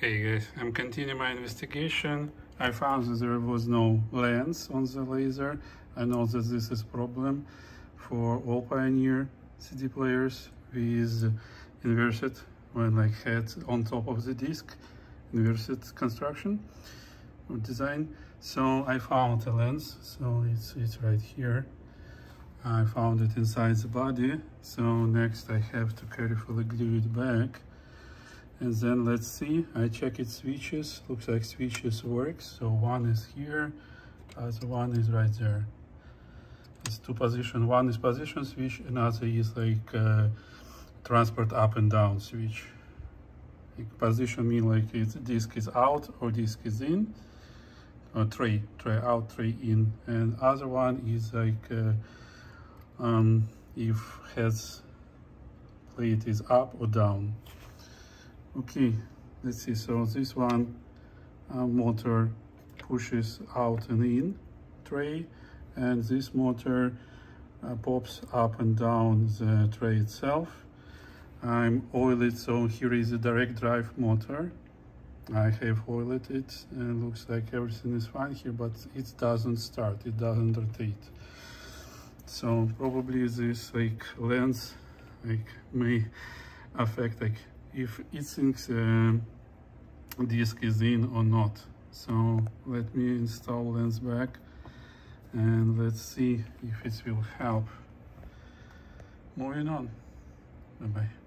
Hey guys, I'm continuing my investigation. I found that there was no lens on the laser. I know that this is problem for all Pioneer CD players with inverted when like head on top of the disc, inverted construction or design. So I found a lens, so it's, it's right here. I found it inside the body. So next I have to carefully glue it back and then let's see. I check its switches. Looks like switches works. So one is here other one is right there. It's two position one is position switch another is like uh, transport up and down switch. Like position mean like it's disk is out or disk is in. Or tray tray out tray in. And other one is like uh, um, if heads plate is up or down okay let's see. So this one uh, motor pushes out and in tray and this motor uh, pops up and down the tray itself. I'm oiled it so here is a direct drive motor. I have oiled it and looks like everything is fine here but it doesn't start it doesn't rotate. So probably this like lens like may affect like if it thinks uh, disk is in or not. So let me install lens back and let's see if it will help. Moving on. Bye-bye.